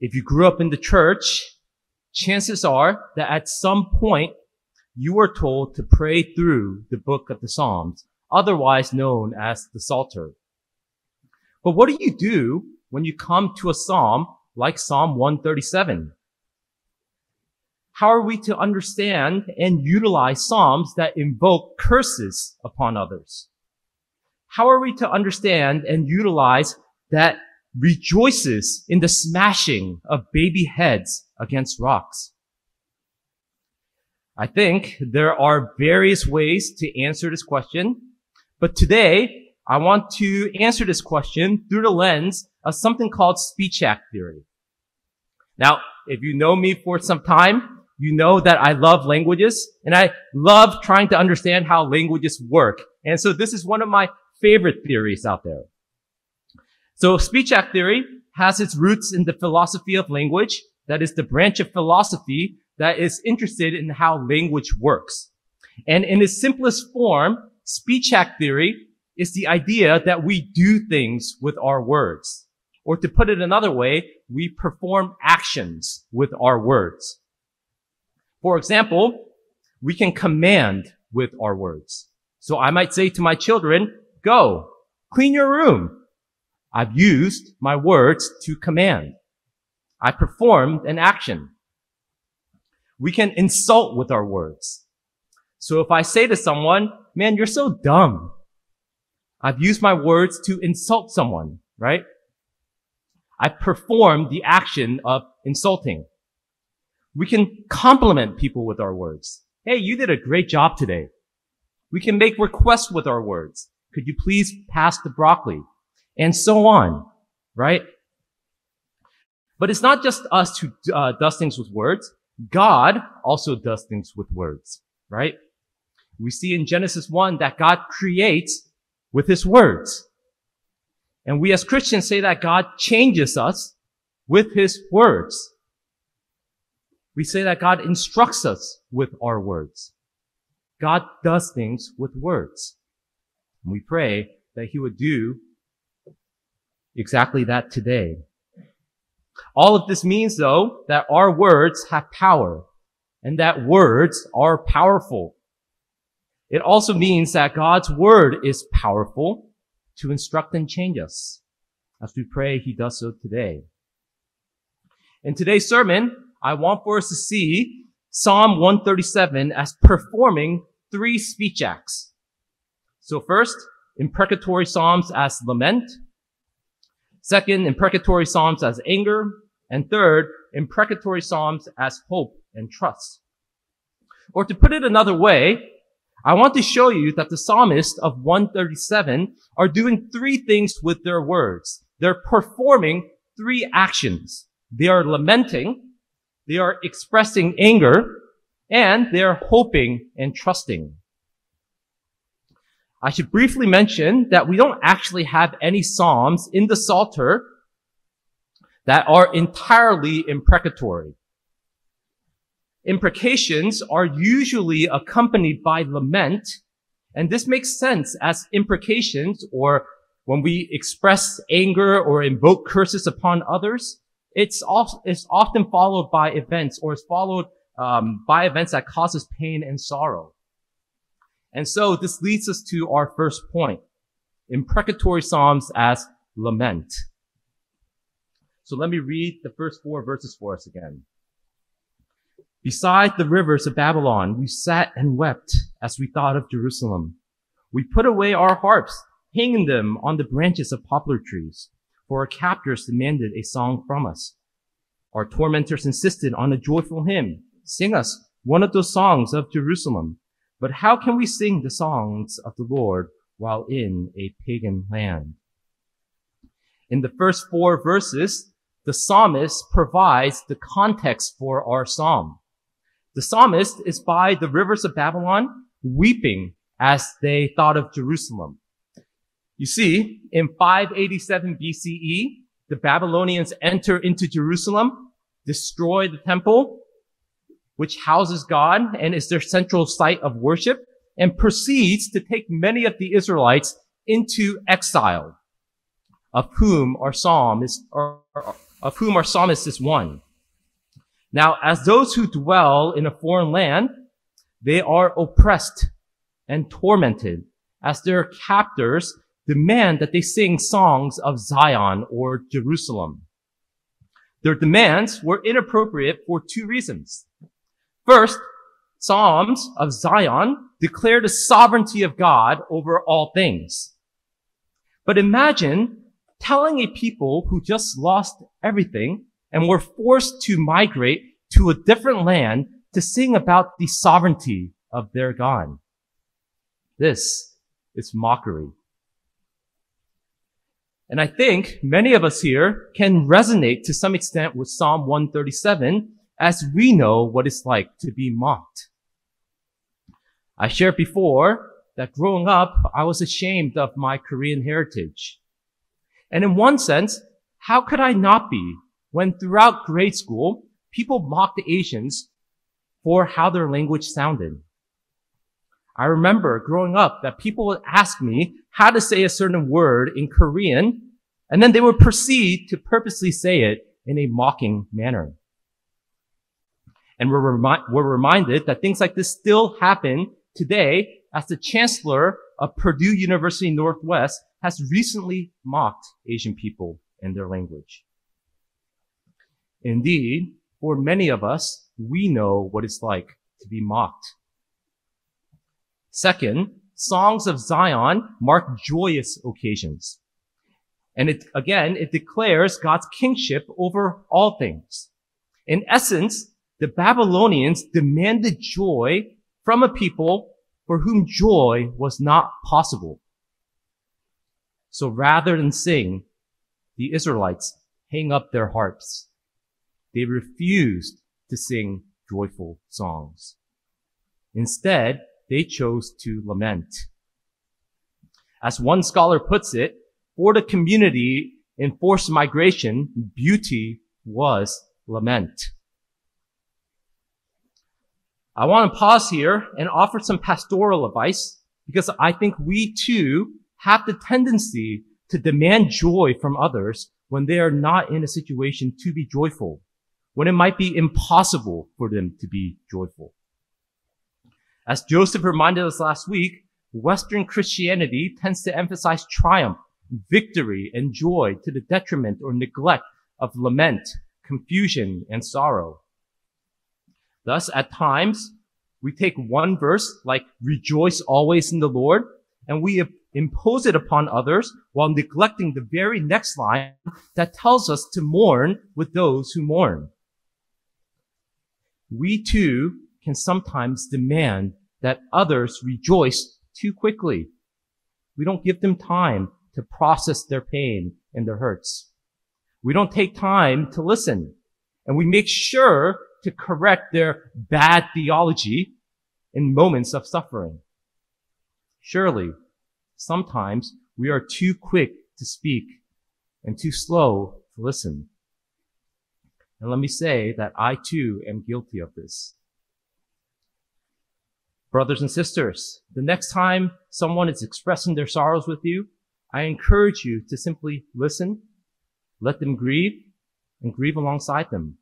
If you grew up in the church, chances are that at some point you were told to pray through the book of the Psalms, otherwise known as the Psalter. But what do you do when you come to a psalm like Psalm 137? How are we to understand and utilize psalms that invoke curses upon others? How are we to understand and utilize that rejoices in the smashing of baby heads against rocks? I think there are various ways to answer this question, but today I want to answer this question through the lens of something called speech act theory. Now, if you know me for some time, you know that I love languages and I love trying to understand how languages work. And so this is one of my favorite theories out there. So speech act theory has its roots in the philosophy of language. That is the branch of philosophy that is interested in how language works. And in its simplest form, speech act theory is the idea that we do things with our words. Or to put it another way, we perform actions with our words. For example, we can command with our words. So I might say to my children, go, clean your room. I've used my words to command. I performed an action. We can insult with our words. So if I say to someone, man, you're so dumb. I've used my words to insult someone, right? I performed the action of insulting. We can compliment people with our words. Hey, you did a great job today. We can make requests with our words. Could you please pass the broccoli? And so on, right? But it's not just us who uh, does things with words. God also does things with words, right? We see in Genesis 1 that God creates with his words. And we as Christians say that God changes us with his words. We say that God instructs us with our words. God does things with words. And we pray that he would do exactly that today. All of this means though that our words have power and that words are powerful. It also means that God's word is powerful to instruct and change us. As we pray, he does so today. In today's sermon, I want for us to see Psalm 137 as performing three speech acts. So first, imprecatory psalms as lament. Second, imprecatory psalms as anger. And third, imprecatory psalms as hope and trust. Or to put it another way, I want to show you that the psalmists of 137 are doing three things with their words. They're performing three actions. They are lamenting, they are expressing anger, and they are hoping and trusting. I should briefly mention that we don't actually have any psalms in the Psalter that are entirely imprecatory. Imprecations are usually accompanied by lament, and this makes sense as imprecations or when we express anger or invoke curses upon others, it's, it's often followed by events or it's followed um, by events that causes pain and sorrow. And so this leads us to our first point, imprecatory psalms as lament. So let me read the first four verses for us again. Beside the rivers of Babylon, we sat and wept as we thought of Jerusalem. We put away our harps, hanging them on the branches of poplar trees, for our captors demanded a song from us. Our tormentors insisted on a joyful hymn. Sing us one of those songs of Jerusalem. But how can we sing the songs of the Lord while in a pagan land? In the first four verses, the psalmist provides the context for our psalm. The psalmist is by the rivers of Babylon weeping as they thought of Jerusalem. You see, in 587 BCE, the Babylonians enter into Jerusalem, destroy the temple, which houses God and is their central site of worship, and proceeds to take many of the Israelites into exile, of whom our is, of whom our psalmist is one. Now, as those who dwell in a foreign land, they are oppressed and tormented as their captors demand that they sing songs of Zion or Jerusalem. Their demands were inappropriate for two reasons. First, Psalms of Zion declare the sovereignty of God over all things. But imagine telling a people who just lost everything and were forced to migrate to a different land to sing about the sovereignty of their God. This is mockery. And I think many of us here can resonate to some extent with Psalm 137 as we know what it's like to be mocked. I shared before that growing up, I was ashamed of my Korean heritage. And in one sense, how could I not be when throughout grade school, people mocked the Asians for how their language sounded? I remember growing up that people would ask me how to say a certain word in Korean, and then they would proceed to purposely say it in a mocking manner. And we're, remi- we're reminded that things like this still happen today as the chancellor of Purdue University Northwest has recently mocked Asian people and their language. Indeed, for many of us, we know what it's like to be mocked. Second, songs of Zion mark joyous occasions. And it, again, it declares God's kingship over all things. In essence, the Babylonians demanded joy from a people for whom joy was not possible. So rather than sing, the Israelites hang up their harps. They refused to sing joyful songs. Instead, they chose to lament. As one scholar puts it, for the community in forced migration, beauty was lament. I want to pause here and offer some pastoral advice because I think we too have the tendency to demand joy from others when they are not in a situation to be joyful, when it might be impossible for them to be joyful. As Joseph reminded us last week, Western Christianity tends to emphasize triumph, victory, and joy to the detriment or neglect of lament, confusion, and sorrow. Thus, at times, we take one verse, like rejoice always in the Lord, and we impose it upon others while neglecting the very next line that tells us to mourn with those who mourn. We too can sometimes demand that others rejoice too quickly. We don't give them time to process their pain and their hurts. We don't take time to listen. And we make sure to correct their bad theology in moments of suffering. Surely, sometimes we are too quick to speak and too slow to listen. And let me say that I too am guilty of this. Brothers and sisters, the next time someone is expressing their sorrows with you, I encourage you to simply listen, let them grieve, and grieve alongside them.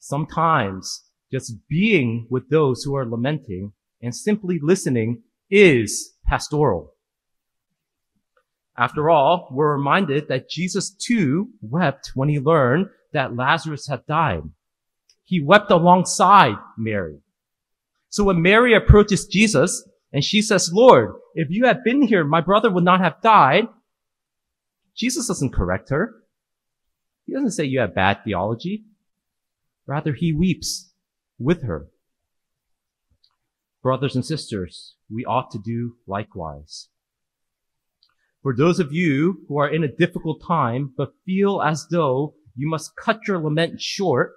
Sometimes just being with those who are lamenting and simply listening is pastoral. After all, we're reminded that Jesus too wept when he learned that Lazarus had died. He wept alongside Mary. So when Mary approaches Jesus and she says, Lord, if you had been here, my brother would not have died. Jesus doesn't correct her. He doesn't say you have bad theology. Rather, he weeps with her. Brothers and sisters, we ought to do likewise. For those of you who are in a difficult time, but feel as though you must cut your lament short,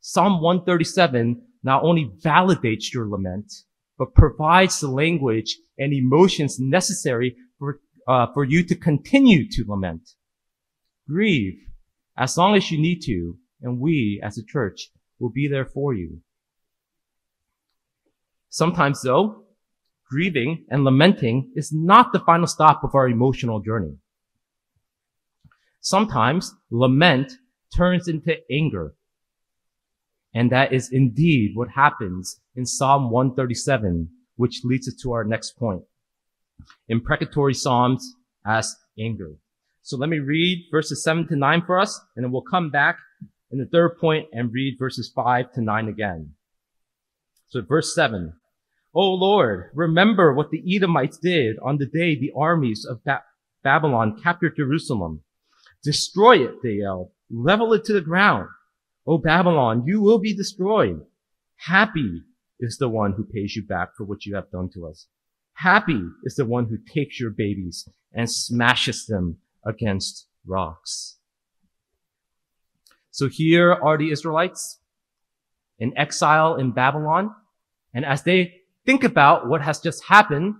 Psalm 137 not only validates your lament, but provides the language and emotions necessary for, uh, for you to continue to lament. Grieve as long as you need to, and we as a church will be there for you. Sometimes though, grieving and lamenting is not the final stop of our emotional journey. sometimes lament turns into anger. And that is indeed what happens in Psalm 137, which leads us to our next point. Imprecatory Psalms as anger. So let me read verses 7 to 9 for us, and then we'll come back in the third point and read verses 5 to 9 again. So verse 7. O Lord, remember what the Edomites did on the day the armies of ba- Babylon captured Jerusalem. Destroy it, they yelled. Level it to the ground. O Babylon, you will be destroyed. Happy is the one who pays you back for what you have done to us. Happy is the one who takes your babies and smashes them against rocks. So here are the Israelites in exile in Babylon. And as they think about what has just happened,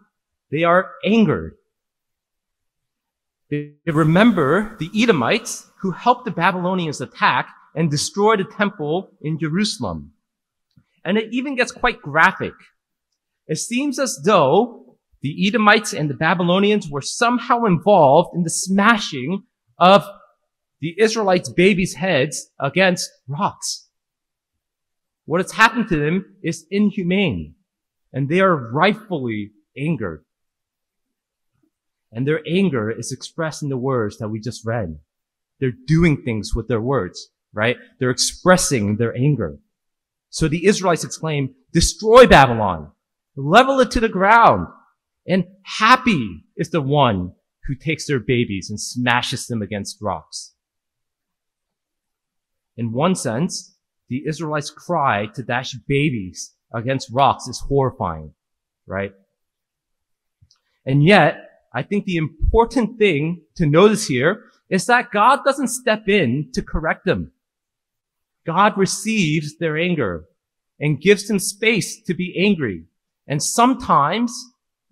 they are angered. They remember the Edomites who helped the Babylonians attack and destroy the temple in Jerusalem. And it even gets quite graphic. It seems as though the Edomites and the Babylonians were somehow involved in the smashing of the Israelites' babies' heads against rocks. What has happened to them is inhumane, and they are rightfully angered. And their anger is expressed in the words that we just read. They're doing things with their words, right? They're expressing their anger. So the Israelites exclaim, destroy Babylon, level it to the ground, and happy is the one who takes their babies and smashes them against rocks. In one sense, the Israelites' cry to dash babies against rocks is horrifying, right? And yet, I think the important thing to notice here is that God doesn't step in to correct them. God receives their anger and gives them space to be angry and sometimes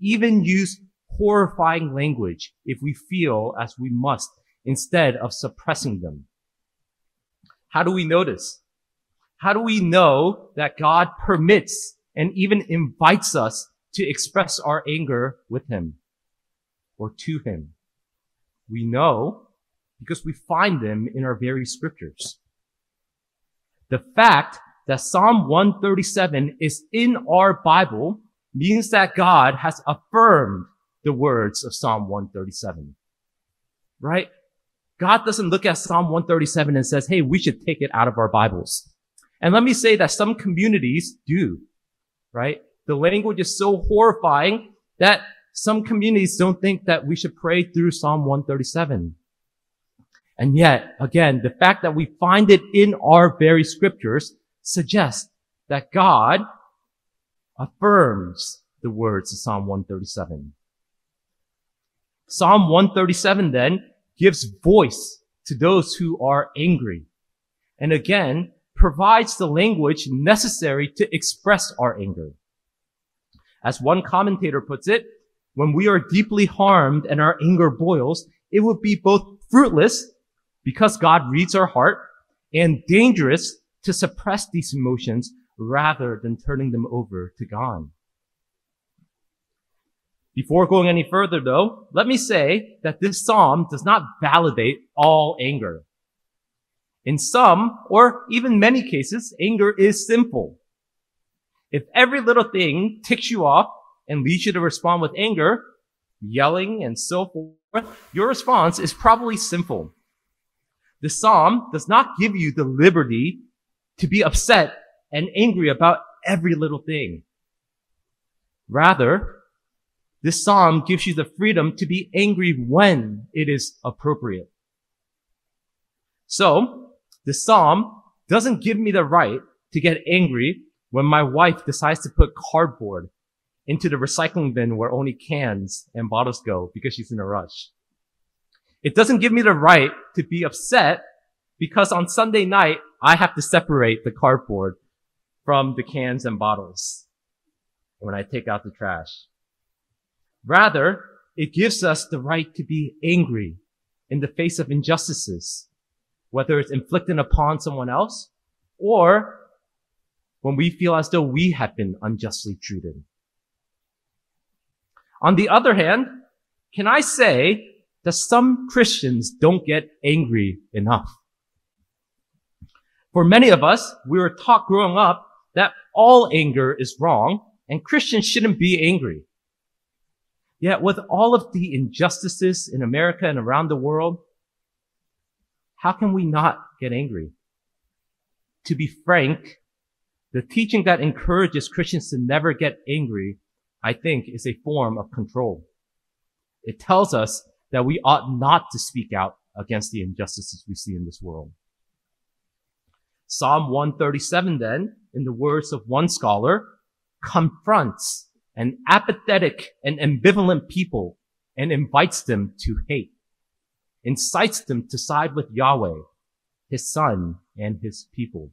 even use horrifying language if we feel as we must instead of suppressing them. How do we notice? How do we know that God permits and even invites us to express our anger with Him or to Him? We know because we find them in our very scriptures. The fact that Psalm 137 is in our Bible means that God has affirmed the words of Psalm 137. Right? God doesn't look at Psalm 137 and says, hey, we should take it out of our Bibles. And let me say that some communities do, right? The language is so horrifying that some communities don't think that we should pray through Psalm 137. And yet, again, the fact that we find it in our very scriptures suggests that God affirms the words of Psalm 137. Psalm 137 then gives voice to those who are angry. And again, provides the language necessary to express our anger. As one commentator puts it, when we are deeply harmed and our anger boils, it would be both fruitless because God reads our heart and dangerous to suppress these emotions rather than turning them over to God. Before going any further though, let me say that this psalm does not validate all anger. In some, or even many cases, anger is simple. If every little thing ticks you off and leads you to respond with anger, yelling and so forth, your response is probably simple. The psalm does not give you the liberty to be upset and angry about every little thing. Rather, this psalm gives you the freedom to be angry when it is appropriate. So, the psalm doesn't give me the right to get angry when my wife decides to put cardboard into the recycling bin where only cans and bottles go because she's in a rush. It doesn't give me the right to be upset because on Sunday night, I have to separate the cardboard from the cans and bottles when I take out the trash. Rather, it gives us the right to be angry in the face of injustices, whether it's inflicted upon someone else or when we feel as though we have been unjustly treated. On the other hand, can I say that some Christians don't get angry enough. For many of us, we were taught growing up that all anger is wrong and Christians shouldn't be angry. Yet with all of the injustices in America and around the world, how can we not get angry? To be frank, the teaching that encourages Christians to never get angry, I think, is a form of control. It tells us that we ought not to speak out against the injustices we see in this world. Psalm 137 then, in the words of one scholar, confronts an apathetic and ambivalent people and invites them to hate, incites them to side with Yahweh, his son, and his people.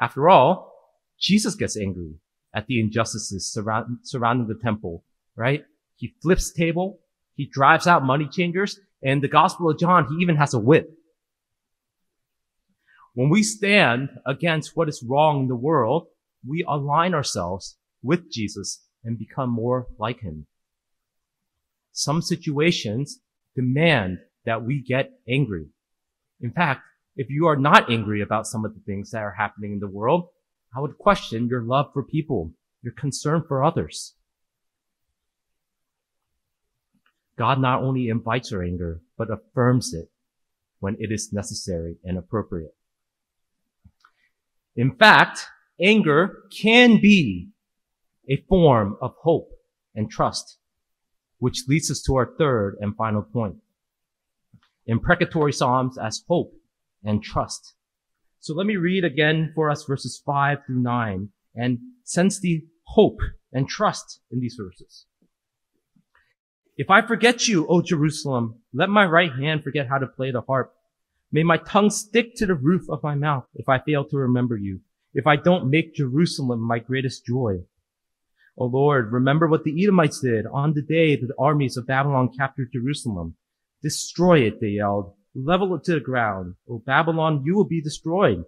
After all, Jesus gets angry at the injustices surround, surrounding the temple, right? He flips table, he drives out money changers, and the Gospel of John, he even has a whip. When we stand against what is wrong in the world, we align ourselves with Jesus and become more like him. Some situations demand that we get angry. In fact, if you are not angry about some of the things that are happening in the world, I would question your love for people, your concern for others. God not only invites our anger, but affirms it when it is necessary and appropriate. In fact, anger can be a form of hope and trust, which leads us to our third and final point. Imprecatory Psalms as hope and trust. So let me read again for us verses 5 through 9 and sense the hope and trust in these verses. If I forget you, O Jerusalem, let my right hand forget how to play the harp. May my tongue stick to the roof of my mouth if I fail to remember you, if I don't make Jerusalem my greatest joy. O Lord, remember what the Edomites did on the day that the armies of Babylon captured Jerusalem. Destroy it, they yelled. Level it to the ground. O Babylon, you will be destroyed.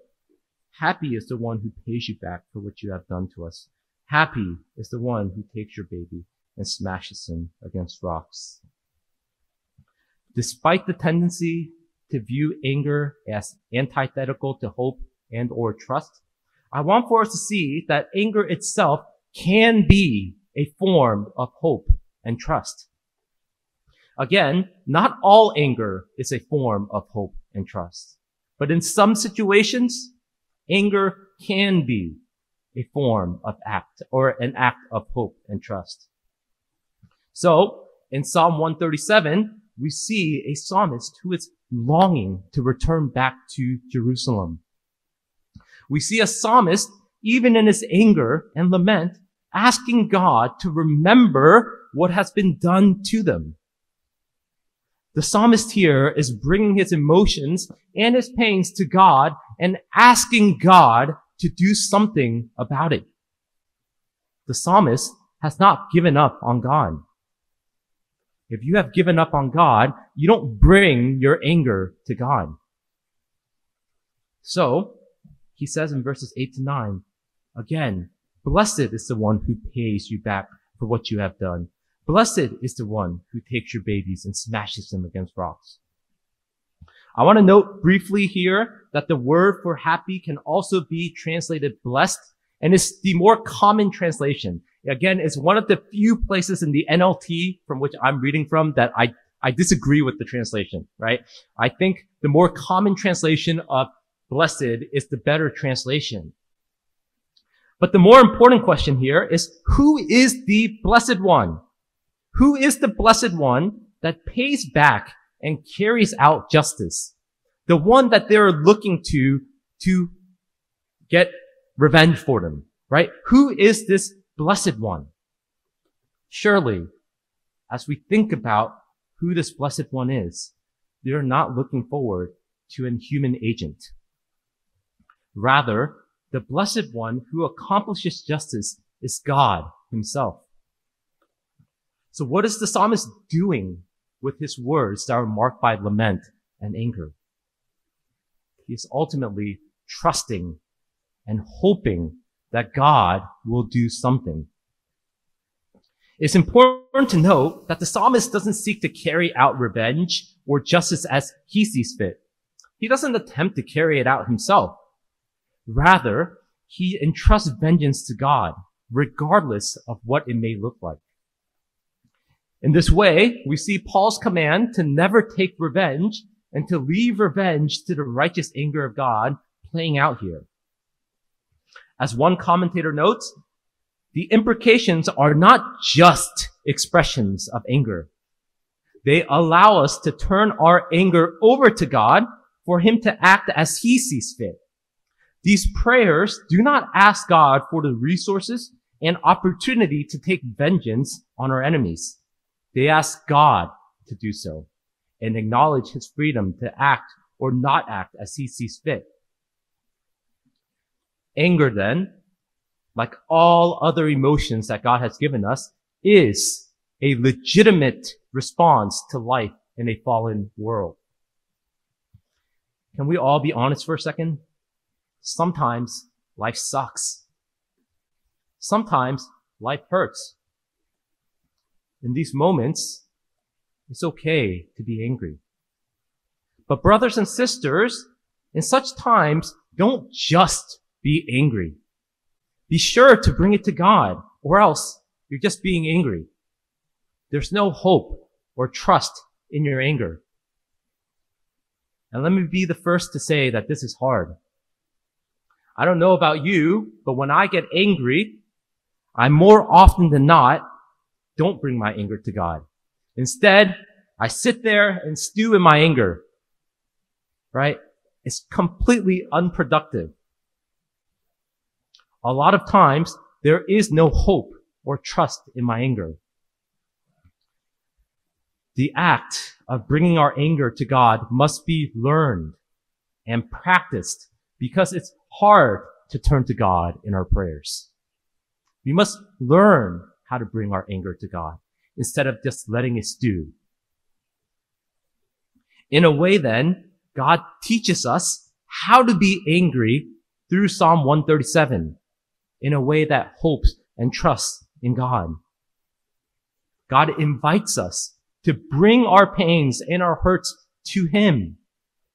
Happy is the one who pays you back for what you have done to us. Happy is the one who takes your baby and smashes him against rocks. Despite the tendency to view anger as antithetical to hope and or trust, I want for us to see that anger itself can be a form of hope and trust. Again, not all anger is a form of hope and trust. But in some situations, anger can be a form of act or an act of hope and trust. So in Psalm 137, we see a psalmist who is longing to return back to Jerusalem. We see a psalmist, even in his anger and lament, asking God to remember what has been done to them. The psalmist here is bringing his emotions and his pains to God and asking God to do something about it. The psalmist has not given up on God. If you have given up on God, you don't bring your anger to God. So, he says in verses 8 to 9, again, blessed is the one who pays you back for what you have done. Blessed is the one who takes your babies and smashes them against rocks. I want to note briefly here that the word for happy can also be translated blessed and it's the more common translation. Again, it's one of the few places in the NLT from which I'm reading from that I, I disagree with the translation, right? I think the more common translation of blessed is the better translation. But the more important question here is who is the blessed one? Who is the blessed one that pays back and carries out justice? The one that they're looking to, to get revenge for them, right? Who is this blessed one? Surely, as we think about who this blessed one is, they're not looking forward to an human agent. Rather, the blessed one who accomplishes justice is God himself. So what is the psalmist doing with his words that are marked by lament and anger? He is ultimately trusting and hoping that God will do something. It's important to note that the psalmist doesn't seek to carry out revenge or justice as he sees fit. He doesn't attempt to carry it out himself. Rather, he entrusts vengeance to God, regardless of what it may look like. In this way, we see Paul's command to never take revenge and to leave revenge to the righteous anger of God playing out here. As one commentator notes, the imprecations are not just expressions of anger. They allow us to turn our anger over to God for him to act as he sees fit. These prayers do not ask God for the resources and opportunity to take vengeance on our enemies. They ask God to do so and acknowledge his freedom to act or not act as he sees fit. Anger then, like all other emotions that God has given us, is a legitimate response to life in a fallen world. Can we all be honest for a second? Sometimes life sucks. Sometimes life hurts. In these moments, it's okay to be angry. But brothers and sisters, in such times, don't just be angry. Be sure to bring it to God, or else you're just being angry. There's no hope or trust in your anger. And let me be the first to say that this is hard. I don't know about you, but when I get angry, I more often than not don't bring my anger to God. Instead, I sit there and stew in my anger. Right? It's completely unproductive. A lot of times, there is no hope or trust in my anger. The act of bringing our anger to God must be learned and practiced because it's hard to turn to God in our prayers. We must learn how to bring our anger to God instead of just letting it stew. In a way then, God teaches us how to be angry through Psalm 137 in a way that hopes and trusts in God. God invites us to bring our pains and our hurts to Him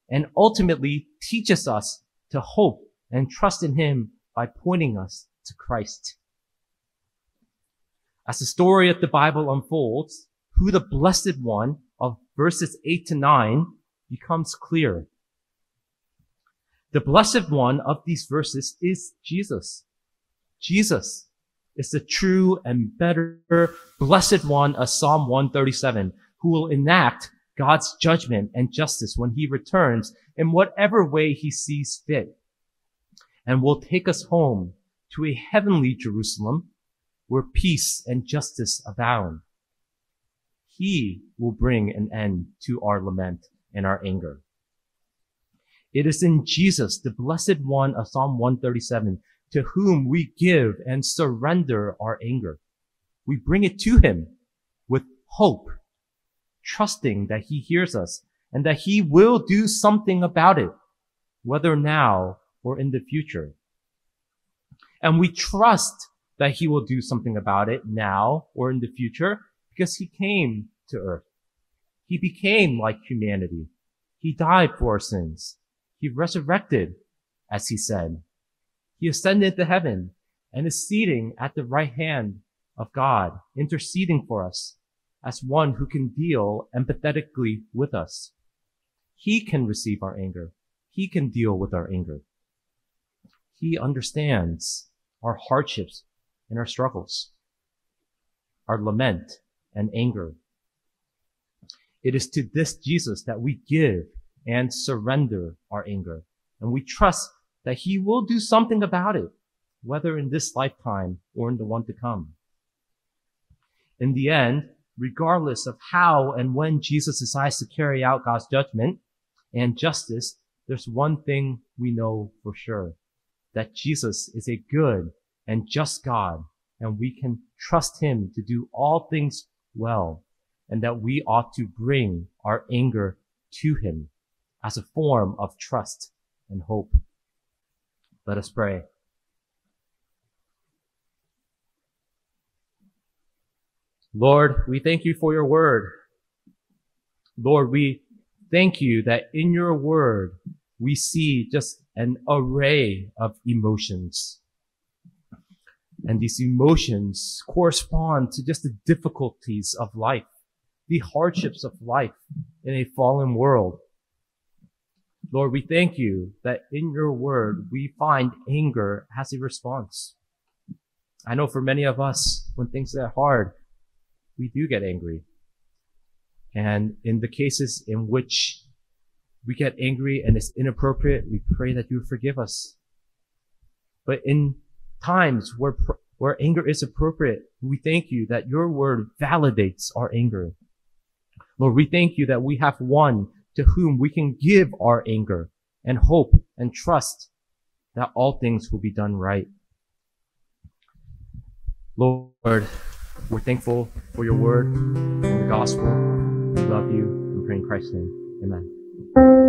and ultimately teaches us to hope and trust in Him by pointing us to Christ. As the story of the Bible unfolds, who the blessed one of verses 8 to 9 becomes clear. The blessed one of these verses is Jesus. Jesus is the true and better blessed one of Psalm 137 who will enact God's judgment and justice when he returns in whatever way he sees fit and will take us home to a heavenly Jerusalem where peace and justice abound. He will bring an end to our lament and our anger. It is in Jesus, the blessed one of Psalm 137, to whom we give and surrender our anger. We bring it to him with hope, trusting that he hears us and that he will do something about it, whether now or in the future. And we trust that he will do something about it now or in the future because he came to earth. He became like humanity. He died for our sins. He resurrected, as he said. He ascended to heaven and is seating at the right hand of God, interceding for us as one who can deal empathetically with us. He can receive our anger. He can deal with our anger. He understands our hardships and our struggles, our lament and anger. It is to this Jesus that we give and surrender our anger. And we trust that he will do something about it, whether in this lifetime or in the one to come. In the end, regardless of how and when Jesus decides to carry out God's judgment and justice, there's one thing we know for sure, that Jesus is a good and just God, and we can trust him to do all things well, and that we ought to bring our anger to him as a form of trust and hope. Let us pray. Lord, we thank you for your word. Lord, we thank you that in your word, we see just an array of emotions. And these emotions correspond to just the difficulties of life, the hardships of life in a fallen world. Lord, we thank you that in your word, we find anger as a response. I know for many of us, when things get hard, we do get angry. And in the cases in which we get angry and it's inappropriate, we pray that you forgive us. But in times where, where anger is appropriate, we thank you that your word validates our anger. Lord, we thank you that we have one to whom we can give our anger and hope and trust that all things will be done right. Lord, we're thankful for your word and the gospel. We love you. We pray in Christ's name. Amen. Thank you.